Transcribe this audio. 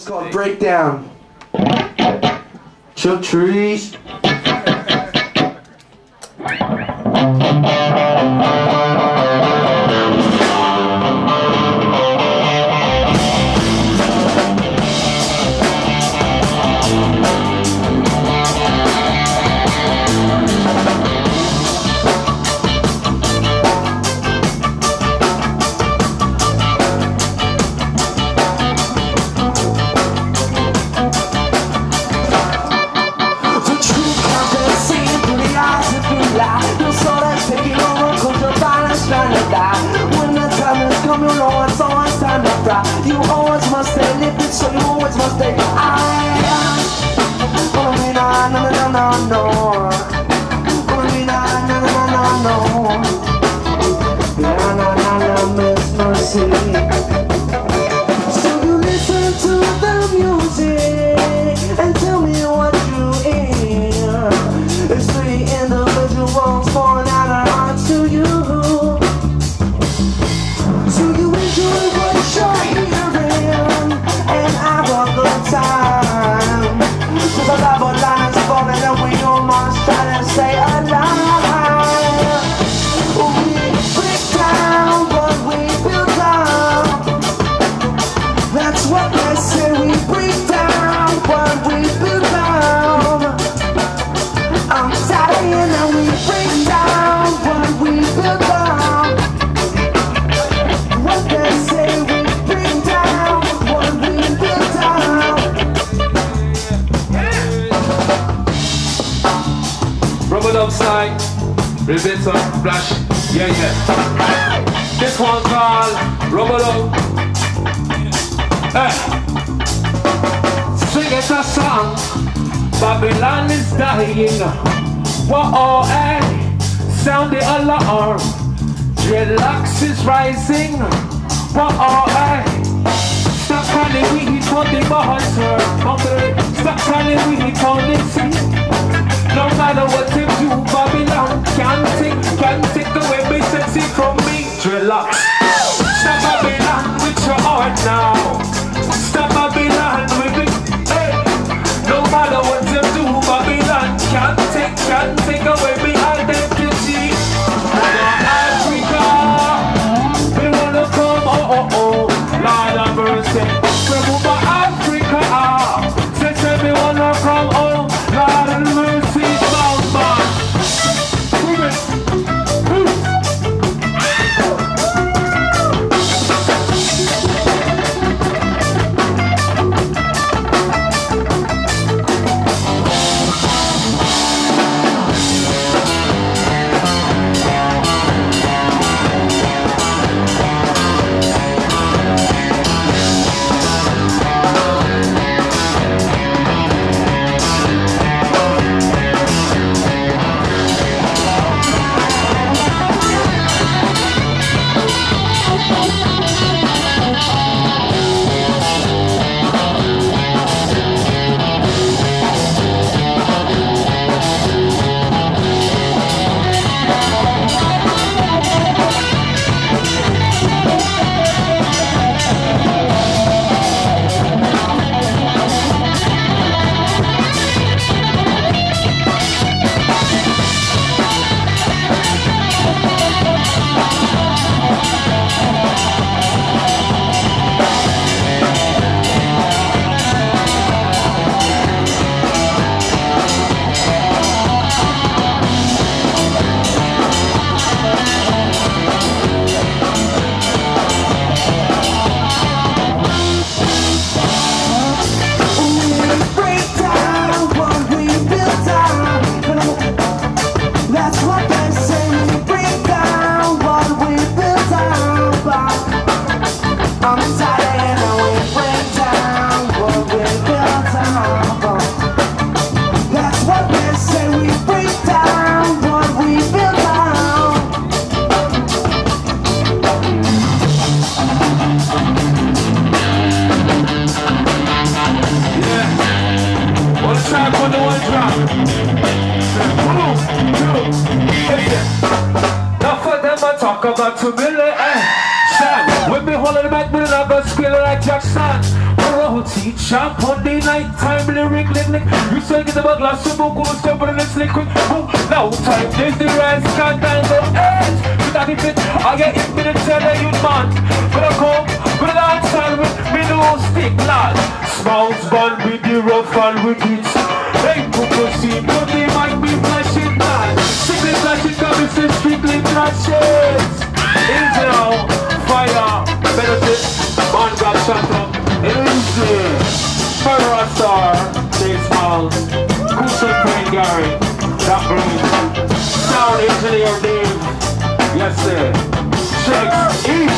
It's called Breakdown. Chuck Treece. You. Oh, me, no, no. Oh, Miss Mercy. That's what they say. We break down what we up. I'm tired and we break down what we up. What they say. We break down what we up. Rubber dub side, Rebecca Flash, yeah, yeah. This one called Rubber dub. Sing it a song, Babylon is dying. Whoa, hey. Sound the alarm, Dreadlocks is rising. Whoa, hey. Stop calling we for the monster. Stop calling we for the sea. No matter what you do, Babylon can't take, can't take away my sexy from me. Relax. Stop Babylon with your heart now. On the night time lyric, lick, lick. You say get the glass of book, go step on the next slick quick. Now time, there's the rise, can't go edge. With that if it, I get it, to tell you, man. Gonna come, gonna dance on with me, no stick, lad. Smiles, bun with the rough and wicked. Hey, people see, but they might be flashing, man. Strictly flashing, coming, strictly flashes. Easy now, fire, Dave, yes sir. Checks,